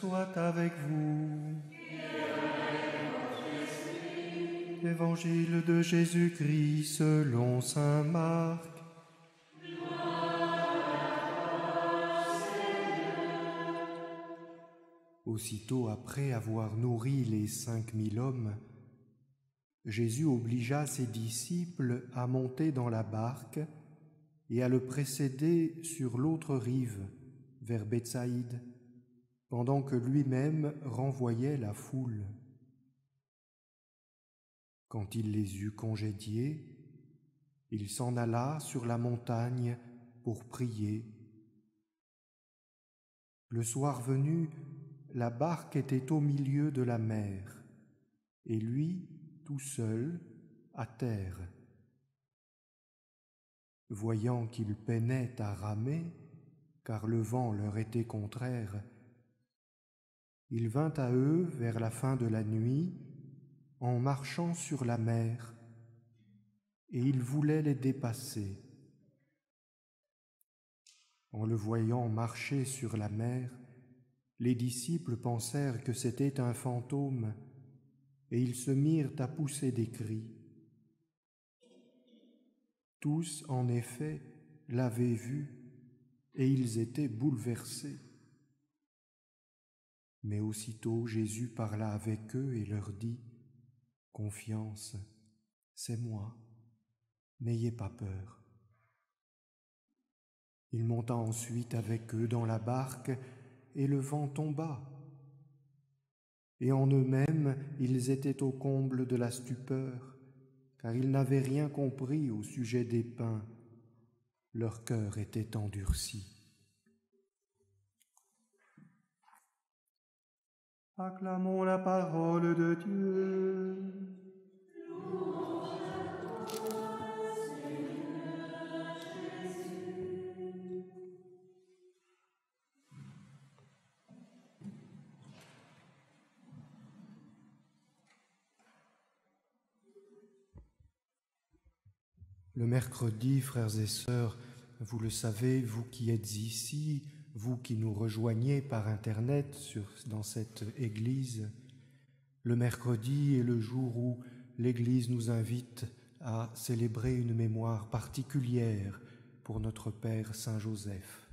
Soit avec vous. Évangile de Jésus-Christ selon Saint Marc. Aussitôt après avoir nourri les cinq mille hommes, Jésus obligea ses disciples à monter dans la barque et à le précéder sur l'autre rive, vers Bethsaïde, pendant que lui-même renvoyait la foule. Quand il les eut congédiés, il s'en alla sur la montagne pour prier. Le soir venu, la barque était au milieu de la mer, et lui, tout seul, à terre. Voyant qu'il peinait à ramer, car le vent leur était contraire, il vint à eux vers la fin de la nuit en marchant sur la mer, et il voulait les dépasser. En le voyant marcher sur la mer, les disciples pensèrent que c'était un fantôme, et ils se mirent à pousser des cris. Tous, en effet, l'avaient vu, et ils étaient bouleversés. Mais aussitôt Jésus parla avec eux et leur dit, Confiance, c'est moi, n'ayez pas peur. Il monta ensuite avec eux dans la barque, et le vent tomba. Et en eux-mêmes, ils étaient au comble de la stupeur, car ils n'avaient rien compris au sujet des pains. Leur cœur était endurci. Acclamons la parole de Dieu. Le mercredi, frères et sœurs, vous le savez, vous qui êtes ici, vous qui nous rejoignez par Internet dans cette Église, le mercredi est le jour où l'Église nous invite à célébrer une mémoire particulière pour notre Père Saint Joseph.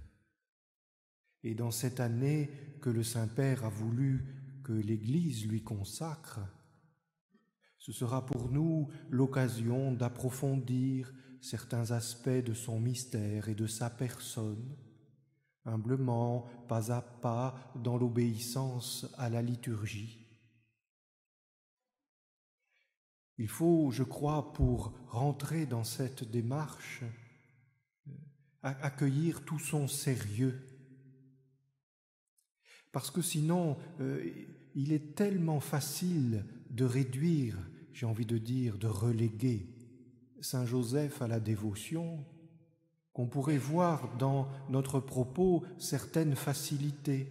Et dans cette année que le Saint-Père a voulu que l'Église lui consacre, ce sera pour nous l'occasion d'approfondir certains aspects de son mystère et de sa personne, humblement, pas à pas, dans l'obéissance à la liturgie. Il faut, je crois, pour rentrer dans cette démarche, euh, accueillir tout son sérieux. Parce que sinon, euh, il est tellement facile de réduire, j'ai envie de dire, de reléguer Saint Joseph à la dévotion, qu'on pourrait voir dans notre propos certaines facilités.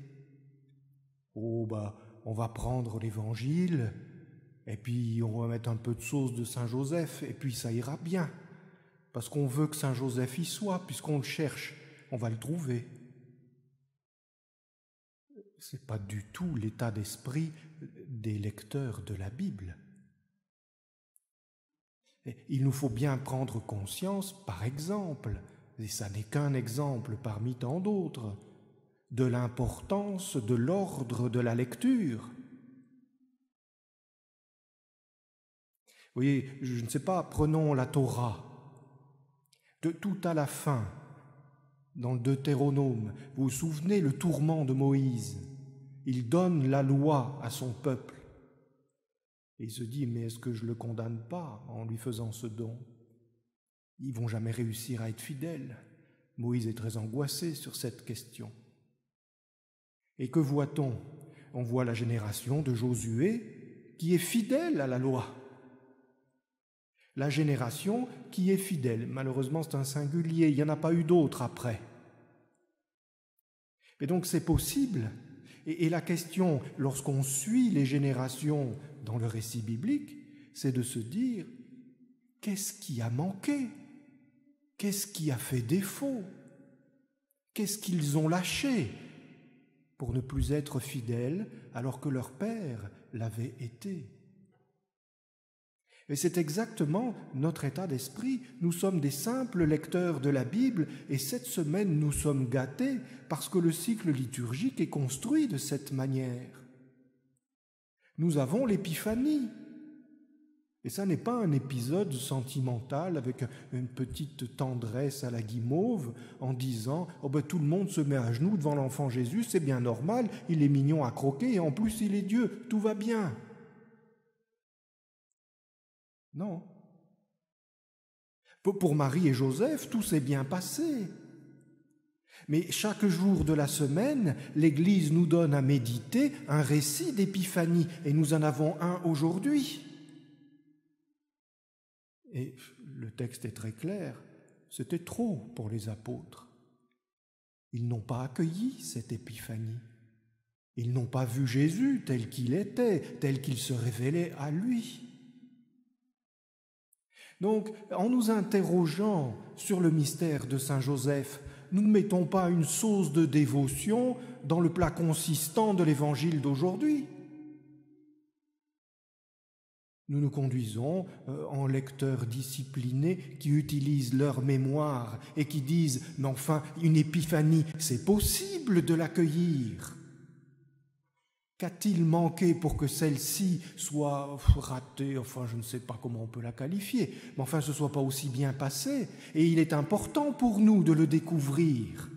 Oh, bah, on va prendre l'évangile, et puis on va mettre un peu de sauce de Saint Joseph, et puis ça ira bien. Parce qu'on veut que Saint Joseph y soit, puisqu'on le cherche, on va le trouver. Ce n'est pas du tout l'état d'esprit des lecteurs de la Bible. il nous faut bien prendre conscience, par exemple, et ça n'est qu'un exemple parmi tant d'autres, de l'importance de l'ordre de la lecture. Vous voyez, je ne sais pas, prenons la Torah. De tout à la fin, dans le Deutéronome, vous vous souvenez le tourment de Moïse il donne la loi à son peuple. Et il se dit, mais est-ce que je ne le condamne pas en lui faisant ce don? Ils vont jamais réussir à être fidèles. Moïse est très angoissé sur cette question. Et que voit-on? On voit la génération de Josué qui est fidèle à la loi. La génération qui est fidèle. Malheureusement, c'est un singulier, il n'y en a pas eu d'autres après. Et donc c'est possible et, la question, lorsqu'on suit les générations dans le récit biblique, c'est de se dire, qu'est-ce qui a manqué? Qu'est-ce qui a fait défaut? Qu'est-ce qu'ils ont lâché pour ne plus être fidèles alors que leur Père l'avait été? Et c'est exactement notre état d'esprit. Nous sommes des simples lecteurs de la Bible et cette semaine nous sommes gâtés parce que le cycle liturgique est construit de cette manière. Nous avons l'épiphanie, et ça n'est pas un épisode sentimental avec une petite tendresse à la guimauve en disant oh ben, tout le monde se met à genoux devant l'enfant Jésus, c'est bien normal, il est mignon à croquer et en plus il est Dieu, tout va bien. Non. Pour Marie et Joseph, tout s'est bien passé. Mais chaque jour de la semaine, l'Église nous donne à méditer un récit d'épiphanie et nous en avons un aujourd'hui. Et le texte est très clair, c'était trop pour les apôtres. Ils n'ont pas accueilli cette épiphanie. Ils n'ont pas vu Jésus tel qu'il était, tel qu'il se révélait à lui. Donc, en nous interrogeant sur le mystère de Saint Joseph, nous ne mettons pas une sauce de dévotion dans le plat consistant de l'évangile d'aujourd'hui. Nous nous conduisons euh, en lecteurs disciplinés qui utilisent leur mémoire et qui disent Mais enfin, une épiphanie, c'est possible de l'accueillir. Qu'a-t-il manqué pour que celle-ci soit ratée? Enfin, je ne sais pas comment on peut la qualifier, mais enfin, ce ne soit pas aussi bien passé. Et il est important pour nous de le découvrir.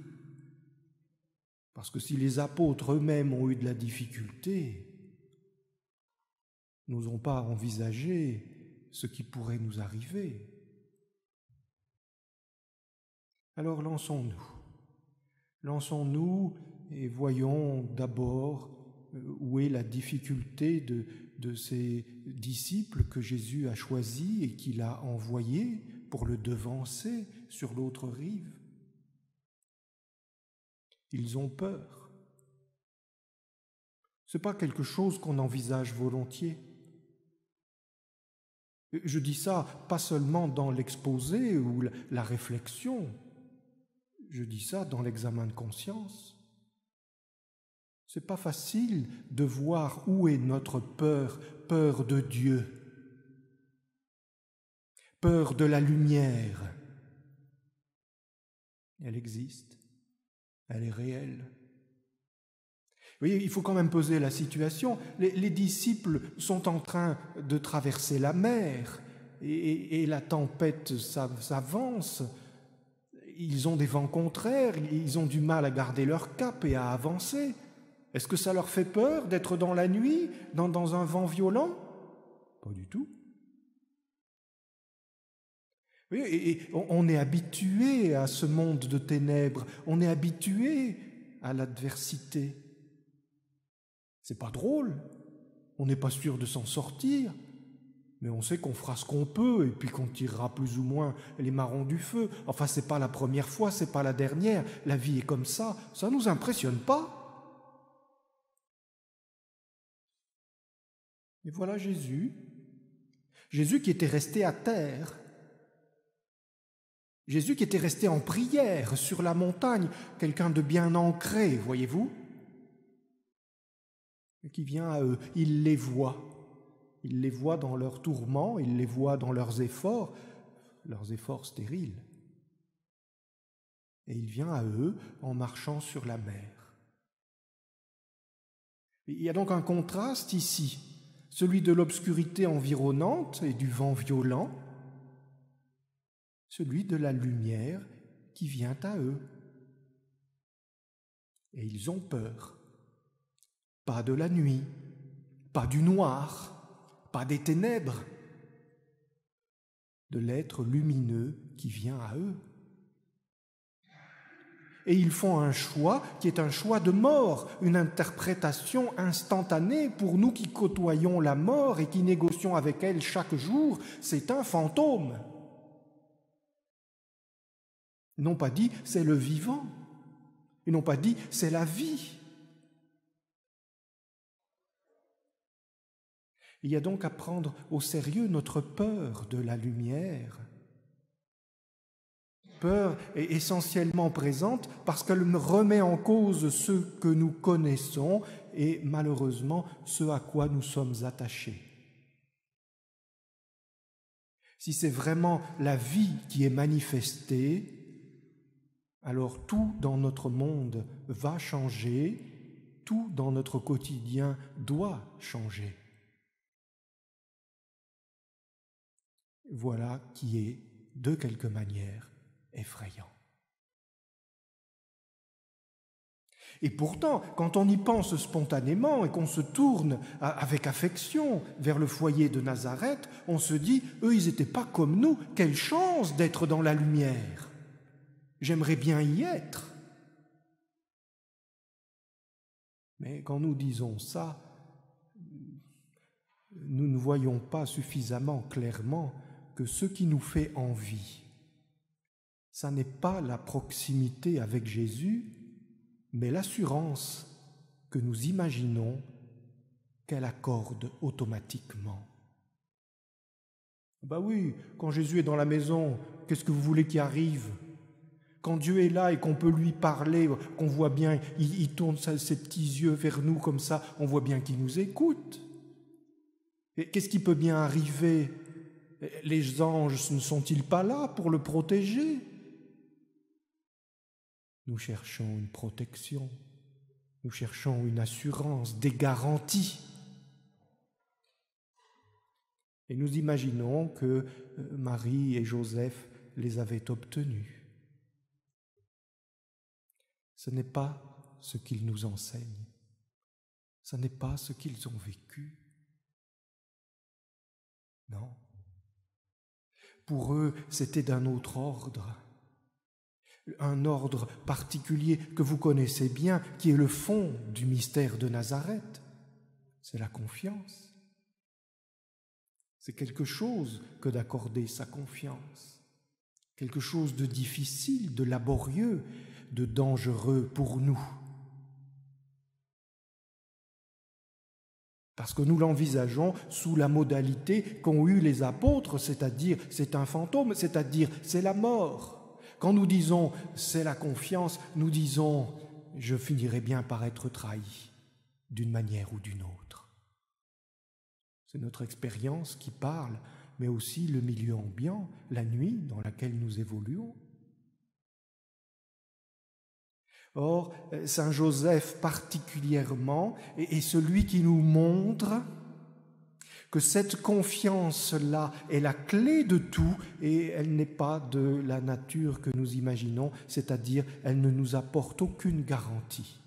Parce que si les apôtres eux-mêmes ont eu de la difficulté, n'osons pas envisager ce qui pourrait nous arriver. Alors lançons-nous. Lançons-nous et voyons d'abord euh, où est la difficulté de, de ces disciples que Jésus a choisis et qu'il a envoyés pour le devancer sur l'autre rive. Ils ont peur. Ce n'est pas quelque chose qu'on envisage volontiers. Je dis ça pas seulement dans l'exposé ou la réflexion, je dis ça dans l'examen de conscience. C'est pas facile de voir où est notre peur, peur de Dieu, peur de la lumière. Elle existe, elle est réelle il faut quand même poser la situation. Les, disciples sont en train de traverser la mer et, la tempête s'avance. Ils ont des vents contraires, ils ont du mal à garder leur cap et à avancer. Est-ce que ça leur fait peur d'être dans la nuit, dans, dans un vent violent? Pas du tout. et on est habitué à ce monde de ténèbres, on est habitué à l'adversité. C'est pas drôle, on n'est pas sûr de s'en sortir, mais on sait qu'on fera ce qu'on peut et puis qu'on tirera plus ou moins les marrons du feu. Enfin, c'est pas la première fois, c'est pas la dernière. La vie est comme ça, ça nous impressionne pas. Et voilà Jésus, Jésus qui était resté à terre, Jésus qui était resté en prière sur la montagne, quelqu'un de bien ancré, voyez-vous qui vient à eux. Il les voit. Il les voit dans leurs tourments, il les voit dans leurs efforts, leurs efforts stériles. Et il vient à eux en marchant sur la mer. Il y a donc un contraste ici, celui de l'obscurité environnante et du vent violent, celui de la lumière qui vient à eux. Et ils ont peur pas de la nuit, pas du noir, pas des ténèbres, de l'être lumineux qui vient à eux. Et ils font un choix qui est un choix de mort, une interprétation instantanée pour nous qui côtoyons la mort et qui négocions avec elle chaque jour, c'est un fantôme. Ils n'ont pas dit c'est le vivant, ils n'ont pas dit c'est la vie. Il y a donc à prendre au sérieux notre peur de la lumière. peur est essentiellement présente parce qu'elle remet en cause ce que nous connaissons et malheureusement ce à quoi nous sommes attachés. Si c'est vraiment la vie qui est manifestée, alors tout dans notre monde va changer, tout dans notre quotidien doit changer. Voilà qui est, de quelque manière, effrayant. Et pourtant, quand on y pense spontanément et qu'on se tourne avec affection vers le foyer de Nazareth, on se dit, eux, ils n'étaient pas comme nous, quelle chance d'être dans la lumière. J'aimerais bien y être. Mais quand nous disons ça, nous ne voyons pas suffisamment clairement que ce qui nous fait envie, ça n'est pas la proximité avec Jésus, mais l'assurance que nous imaginons qu'elle accorde automatiquement. Bah oui, quand Jésus est dans la maison, qu'est-ce que vous voulez qu'il arrive? Quand Dieu est là et qu'on peut lui parler, qu'on voit bien, il, tourne ses petits yeux vers nous comme ça, on voit bien qu'il nous écoute. Qu'est-ce qui peut bien arriver? Les anges ne sont-ils pas là pour le protéger? Nous cherchons une protection, nous cherchons une assurance, des garanties. Et nous imaginons que euh, Marie et Joseph les avaient obtenues. Ce n'est pas ce qu'ils nous enseignent, ce n'est pas ce qu'ils ont vécu. Non. Pour eux, c'était d'un autre ordre un ordre particulier que vous connaissez bien, qui est le fond du mystère de Nazareth, c'est la confiance. C'est quelque chose que d'accorder sa confiance, quelque chose de difficile, de laborieux, de dangereux pour nous. Parce que nous l'envisageons sous la modalité qu'ont eu les apôtres, c'est-à-dire c'est un fantôme, c'est-à-dire c'est la mort. Quand nous disons c'est la confiance, nous disons je finirai bien par être trahi d'une manière ou d'une autre. C'est notre expérience qui parle, mais aussi le milieu ambiant, la nuit dans laquelle nous évoluons. Or, Saint Joseph particulièrement est celui qui nous montre que cette confiance-là est la clé de tout et elle n'est pas de la nature que nous imaginons, c'est-à-dire elle ne nous apporte aucune garantie.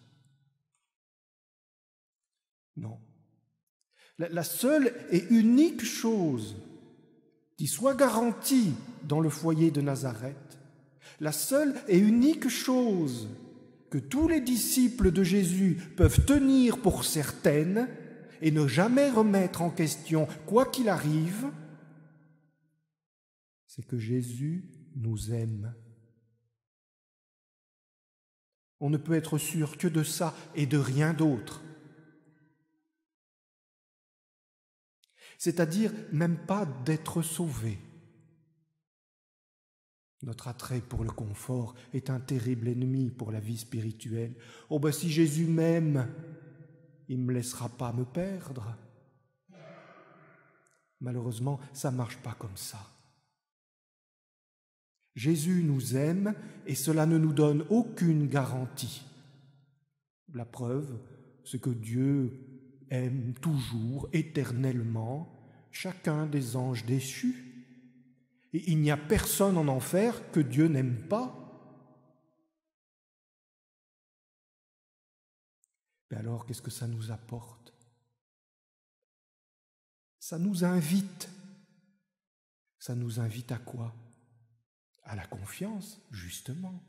Non. La seule et unique chose qui soit garantie dans le foyer de Nazareth, la seule et unique chose que tous les disciples de Jésus peuvent tenir pour certaine, et ne jamais remettre en question quoi qu'il arrive, c'est que Jésus nous aime. On ne peut être sûr que de ça et de rien d'autre. C'est-à-dire même pas d'être sauvé. Notre attrait pour le confort est un terrible ennemi pour la vie spirituelle. Oh ben si Jésus m'aime, il ne me laissera pas me perdre. Malheureusement, ça ne marche pas comme ça. Jésus nous aime et cela ne nous donne aucune garantie. La preuve, c'est que Dieu aime toujours, éternellement, chacun des anges déchus. Et il n'y a personne en enfer que Dieu n'aime pas. Mais alors, qu'est-ce que ça nous apporte? Ça nous invite. Ça nous invite à quoi? À la confiance, justement.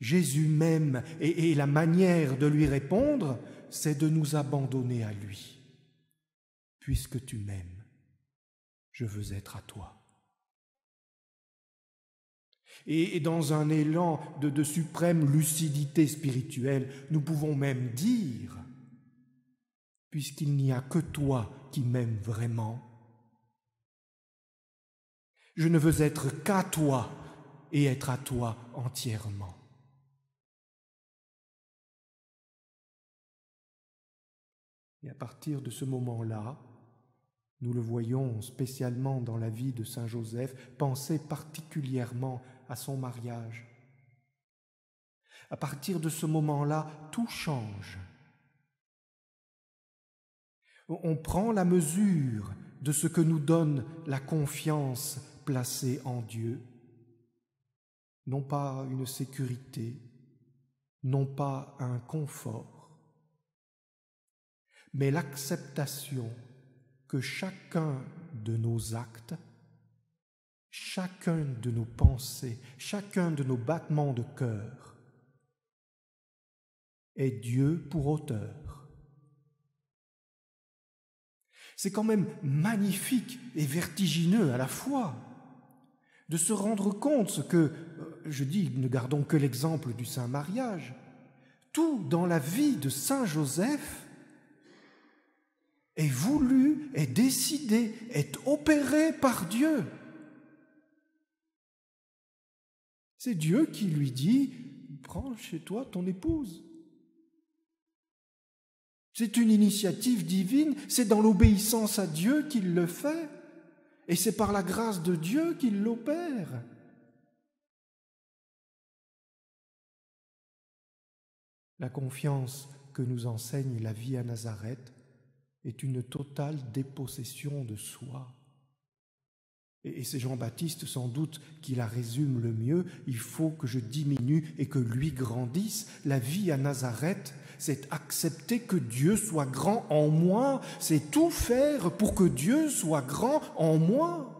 Jésus m'aime et, la manière de lui répondre, c'est de nous abandonner à lui. Puisque tu m'aimes, je veux être à toi. Et dans un élan de, suprême lucidité spirituelle, nous pouvons même dire, puisqu'il n'y a que toi qui m'aimes vraiment, Je ne veux être qu'à toi et être à toi entièrement. Et à partir de ce moment-là, nous le voyons spécialement dans la vie de Saint Joseph, penser particulièrement à son mariage. À partir de ce moment-là, tout change. On prend la mesure de ce que nous donne la confiance placée en Dieu, non pas une sécurité, non pas un confort, mais l'acceptation que chacun de nos actes, chacun de nos pensées, chacun de nos battements de cœur est Dieu pour auteur. C'est quand même magnifique et vertigineux à la fois de se rendre compte que, euh, je dis, ne gardons que l'exemple du Saint Mariage, tout dans la vie de Saint Joseph est voulu, est décidé, est opéré par Dieu. C'est Dieu qui lui dit, prends chez toi ton épouse. C'est une initiative divine, c'est dans l'obéissance à Dieu qu'il le fait, et c'est par la grâce de Dieu qu'il l'opère. La confiance que nous enseigne la vie à Nazareth est une totale dépossession de soi. Et c'est Jean-Baptiste sans doute qui la résume le mieux. Il faut que je diminue et que lui grandisse. La vie à Nazareth, c'est accepter que Dieu soit grand en moi. C'est tout faire pour que Dieu soit grand en moi.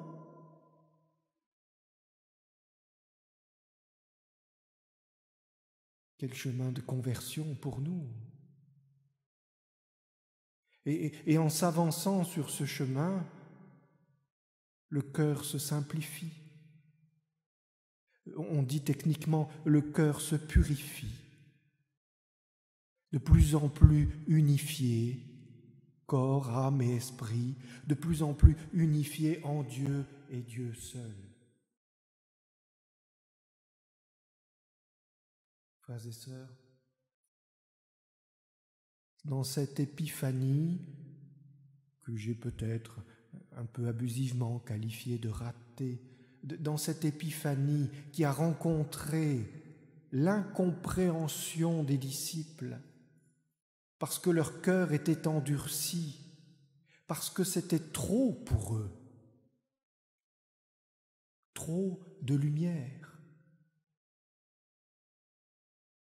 Quel chemin de conversion pour nous. Et, en s'avançant sur ce chemin, le cœur se simplifie. On dit techniquement, le cœur se purifie, de plus en plus unifié, corps, âme et esprit, de plus en plus unifié en Dieu et Dieu seul. Frères et sœurs, dans cette épiphanie que j'ai peut-être un peu abusivement qualifiée de ratée, dans cette épiphanie qui a rencontré l'incompréhension des disciples, parce que leur cœur était endurci, parce que c'était trop pour eux, trop de lumière.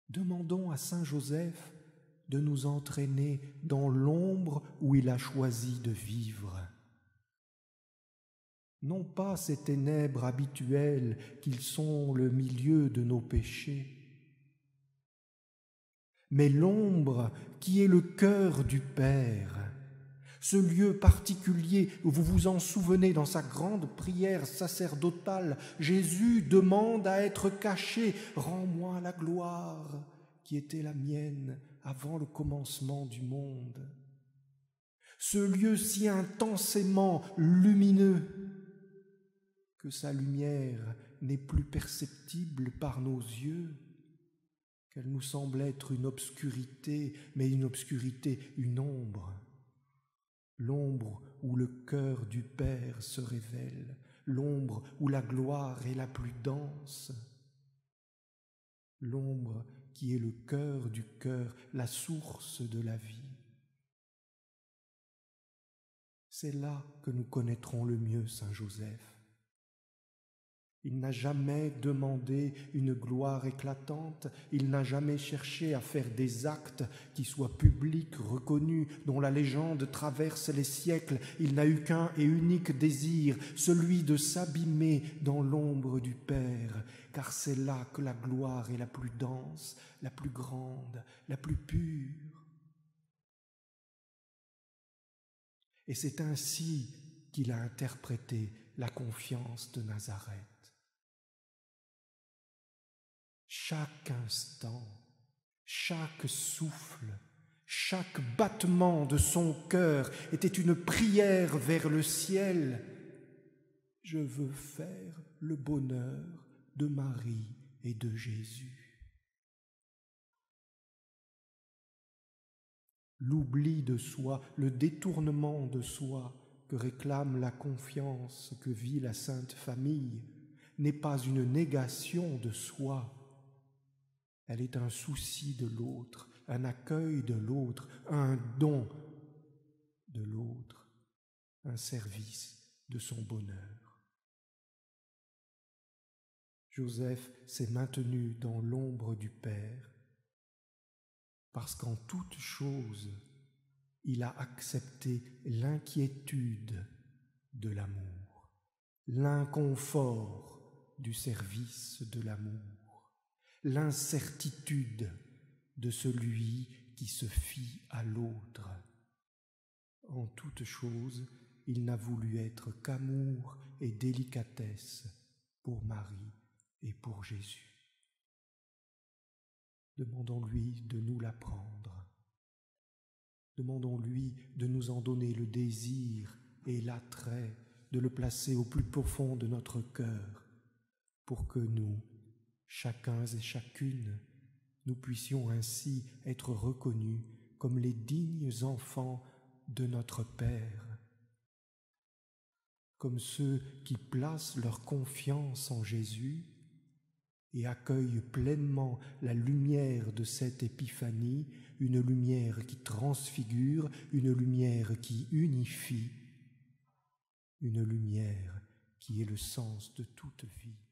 Demandons à Saint Joseph de nous entraîner dans l'ombre où il a choisi de vivre. Non pas ces ténèbres habituelles qu'ils sont le milieu de nos péchés, mais l'ombre qui est le cœur du Père, ce lieu particulier où vous vous en souvenez dans sa grande prière sacerdotale, Jésus demande à être caché, Rends-moi la gloire qui était la mienne avant le commencement du monde. Ce lieu si intensément lumineux que sa lumière n'est plus perceptible par nos yeux, qu'elle nous semble être une obscurité, mais une obscurité, une ombre, l'ombre où le cœur du Père se révèle, l'ombre où la gloire est la plus dense, l'ombre qui est le cœur du cœur, la source de la vie. C'est là que nous connaîtrons le mieux Saint Joseph. Il n'a jamais demandé une gloire éclatante, il n'a jamais cherché à faire des actes qui soient publics, reconnus, dont la légende traverse les siècles. Il n'a eu qu'un et unique désir, celui de s'abîmer dans l'ombre du Père, car c'est là que la gloire est la plus dense, la plus grande, la plus pure. Et c'est ainsi qu'il a interprété la confiance de Nazareth. Chaque instant, chaque souffle, chaque battement de son cœur était une prière vers le ciel. je veux faire le bonheur de Marie et de Jésus. L'oubli de soi, le détournement de soi que réclame la confiance que vit la Sainte Famille n'est pas une négation de soi, elle est un souci de l'autre, un accueil de l'autre, un don de l'autre, un service de son bonheur. Joseph s'est maintenu dans l'ombre du Père parce qu'en toute chose, il a accepté l'inquiétude de l'amour, l'inconfort du service de l'amour, l'incertitude de celui qui se fie à l'autre. En toute chose, il n'a voulu être qu'amour et délicatesse pour Marie et pour Jésus. Demandons-lui de nous l'apprendre. Demandons-lui de nous en donner le désir et l'attrait, de le placer au plus profond de notre cœur, pour que nous, chacun et chacune, nous puissions ainsi être reconnus comme les dignes enfants de notre Père, comme ceux qui placent leur confiance en Jésus et accueillent pleinement la lumière de cette épiphanie, une lumière qui transfigure, une lumière qui unifie, une lumière qui est le sens de toute vie.